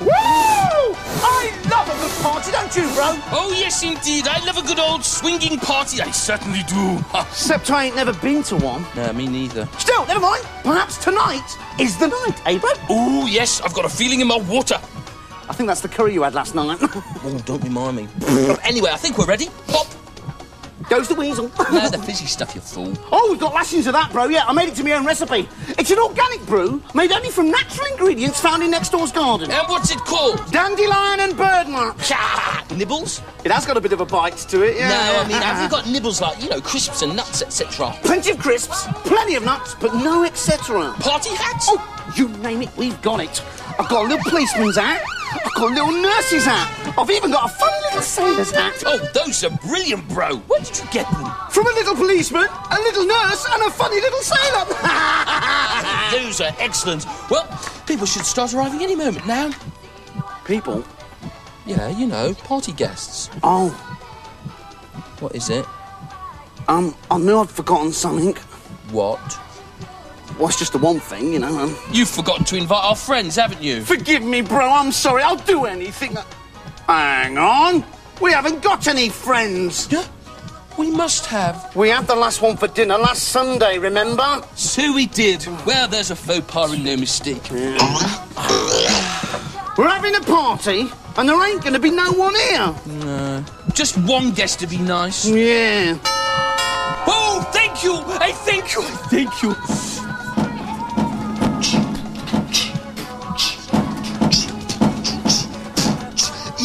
Woo! I love a good party, don't you, bro? Oh, yes, indeed. I love a good old swinging party. I certainly do. Except I ain't never been to one. no, me neither. Still, never mind. Perhaps tonight is the night, eh, bro? Oh, yes, I've got a feeling in my water. I think that's the curry you had last night. Oh, don't remind me. anyway, I think we're ready. Pop. Goes the weasel. No, the fizzy stuff, you fool. Oh, we've got lashings of that, bro. Yeah, I made it to my own recipe. It's an organic brew made only from natural ingredients found in next door's garden. And what's it called? Dandelion and birdmark. Ah, nibbles? It has got a bit of a bite to it, yeah. No, I mean, have you got nibbles like, you know, crisps and nuts, etc.? Plenty of crisps, plenty of nuts, but no etc. Party hats? Oh, you name it, we've got it. I've got a little policeman's hat. I've got a little nurse's hat. I've even got a fun little sailor's hat. Oh, those are brilliant, bro. Where did you get them? From a little policeman, a little nurse, and a funny little sailor. Those are excellent. Well, people should start arriving any moment now. People? Yeah, you know, party guests. Oh, What is it? um, I knew I'd forgotten something. What? Well, it's just the one thing, you know. Um, You've forgotten to invite our friends, haven't you? forgive me, bro. I'm sorry. I'll do anything. Hang on. We haven't got any friends. Yeah, we must have. We had the last one for dinner last Sunday, remember? So we did. Well, there's a faux pas and no mistake. We're having a party, and there ain't going to be no one here. Just one guest to be nice. Yeah. Oh, thank you! I thank you! I thank you!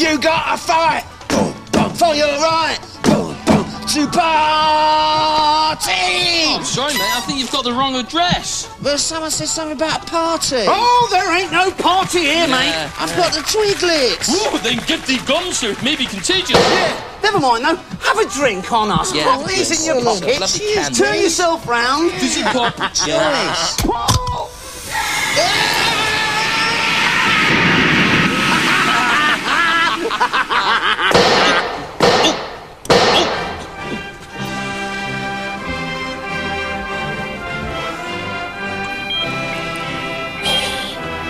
You got a fight boom, boom, for your right boom, boom, to party. I'm sorry, mate. I think you've got the wrong address. But someone said something about a party. Oh, there ain't no party here, mate. I've got the twiglets. Oh, then get the gum, sir. It may be contagious. Never mind, though. Have a drink on us. Yeah, Put have these in your pocket. pockets. Turn yourself round. Fizzy pop. Nice.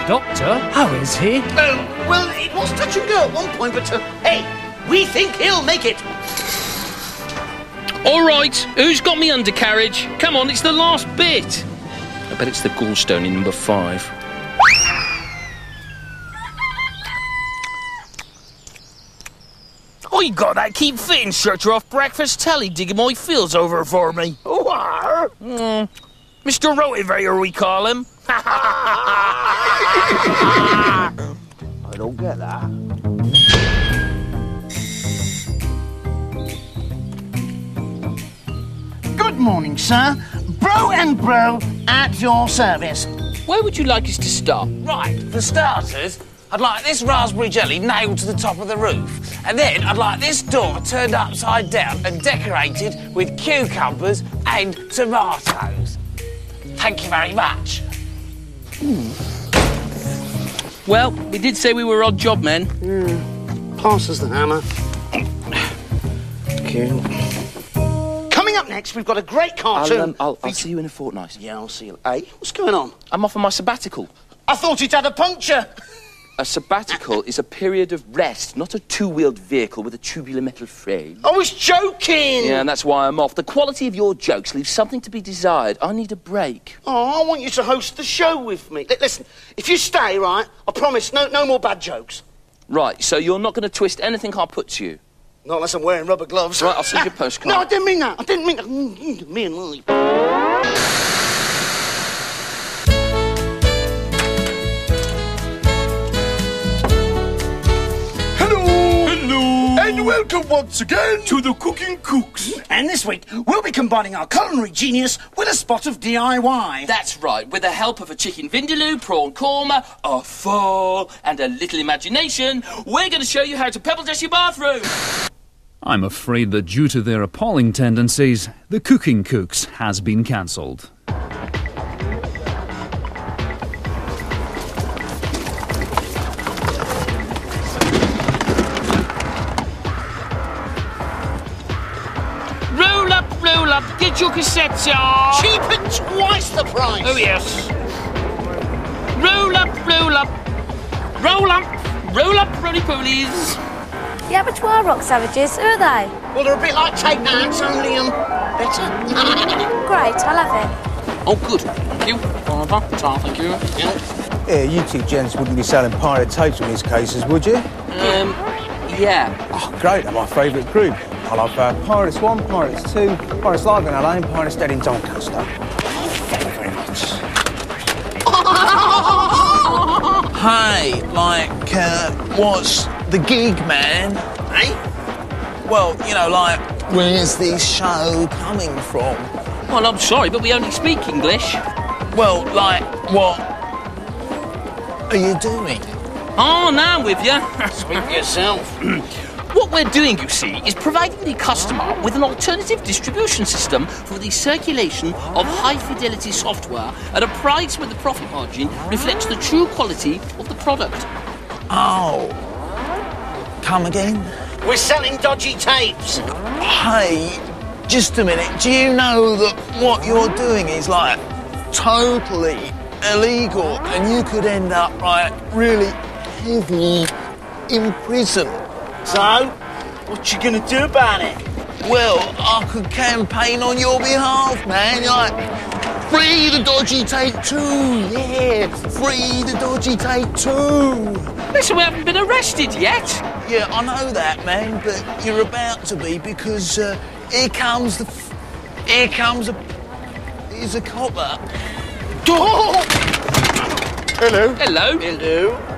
Doctor, how is he? Oh, well, it was touch and go at one point, but uh, hey, we think he'll make it. All right, who's got me undercarriage? Come on, it's the last bit. I bet it's the gallstone in number five. You got that keep fitting shirt off breakfast telly digging my feels over for me. Oh, are? Hmm. Mr. Rotivator, we call him. I don't get that. Good morning, sir. Bro and Bro at your service. Where would you like us to start? Right, for starters, I'd like this raspberry jelly nailed to the top of the roof. And then I'd like this door turned upside down and decorated with cucumbers and tomatoes. Thank you very much. Well, we did say we were odd job men. Pass us the hammer. Thank you. Coming up next, we've got a great cartoon. I'll, um, I'll, I'll see you in a fortnight. Yeah, I'll see you. Hey, what's going on? I'm off on my sabbatical. I thought it had a puncture. A sabbatical is a period of rest, not a two-wheeled vehicle with a tubular metal frame. I was joking. Yeah, and that's why I'm off. The quality of your jokes leaves something to be desired. I need a break. Oh, I want you to host the show with me. Li- Listen, if you stay, right, I promise no, no more bad jokes. Right, so you're not going to twist anything I put to you. Not unless I'm wearing rubber gloves. Right, I'll send you a postcard. No, I didn't mean that. I didn't mean that. Mm, mm, Me and Lily. And welcome once again to the Cooking Cooks. And this week, we'll be combining our culinary genius with a spot of DIY. That's right, with the help of a chicken vindaloo, prawn korma, a pho, and a little imagination, we're going to show you how to pebble dash your bathroom. I'm afraid that due to their appalling tendencies, the Cooking Cooks has been cancelled. Up, roll get your cassettes on. Cheap at twice the price. Oh, yes. Roll up, roll up. Roll up, roll up, roly polies. The abattoir rock savages, who are they? Well, they're a bit like Take That, only um, better. Great, I love it. Oh, good. Thank you. Father, tar, thank you. Yeah. Yeah, you two gents wouldn't be selling pirate tapes in these cases, would you? Um, yeah. Oh, great, they're my favourite group. I love uh, Pirates 1, Pirates 2, Pirates Live in LA, and Pirates Dead in Doncaster. Thank you very much. Hey, like, uh, what's the gig, man? Hey? Well, you know, like, where's this show coming from? Well, I'm sorry, but we only speak English. Well, like, what are you doing? Oh, now I'm with you. Speak for yourself. What we're doing, you see, is providing the customer with an alternative distribution system for the circulation of high fidelity software at a price where the profit margin reflects the true quality of the product. Oh, come again? We're selling dodgy tapes. Hey, just a minute. Do you know that what you're doing is like totally illegal and you could end up like really heavy in prison? So, what you gonna do about it? Well, I could campaign on your behalf, man. Like, free the dodgy tape two. Yeah, free the dodgy tape too. Listen, we haven't been arrested yet. Yeah, I know that, man, but you're about to be because uh, here comes the. F- here comes a. Here's a copper. Hello. Hello. Hello?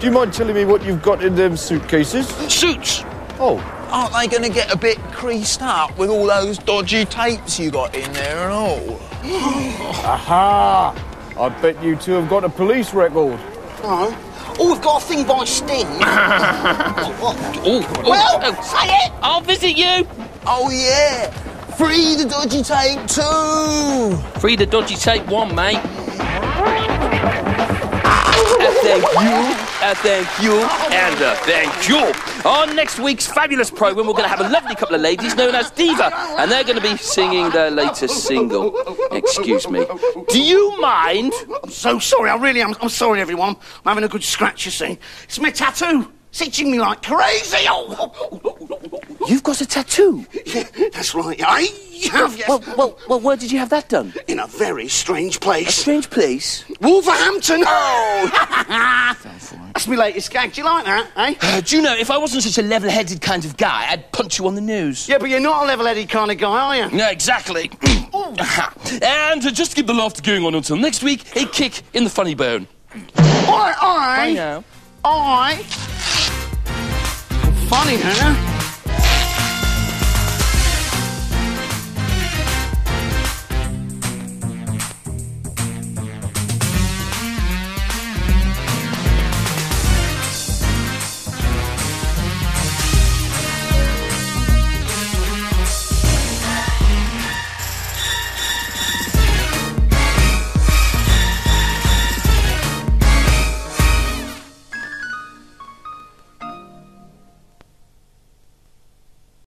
Do you mind telling me what you've got in them suitcases? Suits. Oh, Aren't they going to get a bit creased up with all those dodgy tapes you got in there and all? aha! I bet you two have got a police record. Oh. Oh, we've got a thing by Sting. what, what? Oh, oh, Well, oh, say it. I'll visit you. Oh, yeah! Free the dodgy tape two! Free the dodgy tape one, mate. Thank you, uh, thank you, and uh, thank you. On next week's fabulous programme, we're going to have a lovely couple of ladies known as Diva, and they're going to be singing their latest single. Excuse me. Do you mind? I'm so sorry. I really am. I'm sorry, everyone. I'm having a good scratch, you see. It's my tattoo. It's itching me like crazy. Oh, You've got a tattoo. yeah, that's right. I have, yes. Well, well, well, where did you have that done? in a very strange place. Strange place. Wolverhampton. Oh! That's my latest gag. Do you like that, eh? Uh, do you know, if I wasn't such a level-headed kind of guy, I'd punch you on the nose. Yeah, but you're not a level-headed kind of guy, are you? No, exactly. and uh, just to keep the laughter going on until next week, a kick in the funny bone. I, I, know. I. Funny, huh?